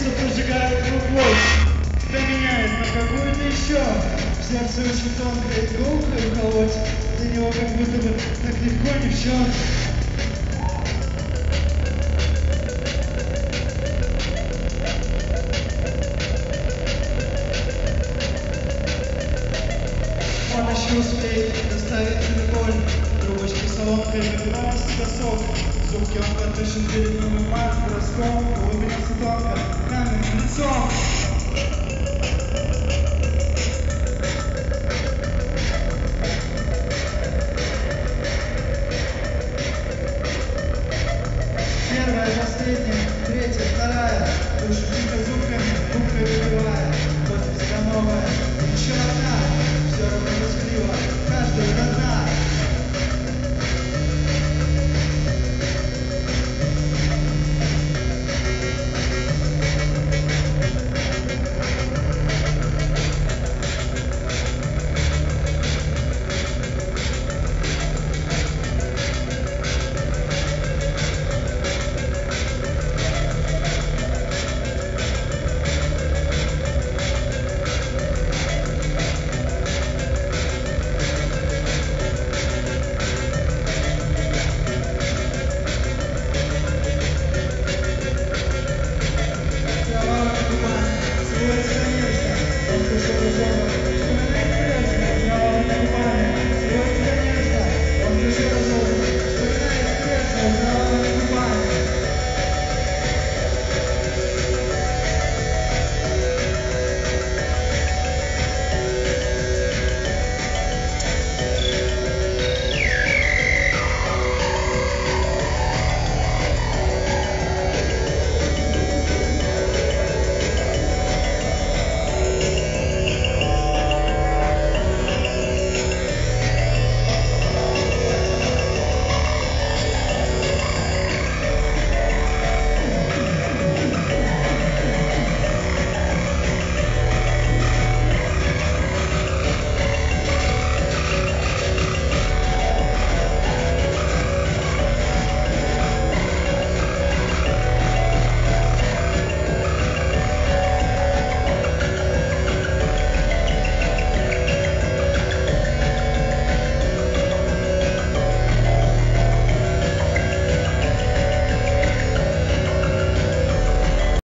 сердце прожигает другой, Заменяет на какую-то еще. Сердце очень тонкое и громкое колоть, за него как будто бы так легко не в. Он еще успеет доставить коль, трубочки соломкой, как раз досок, зубки он подышит перед ним и маркой. song, the women have to talk, uh, and song.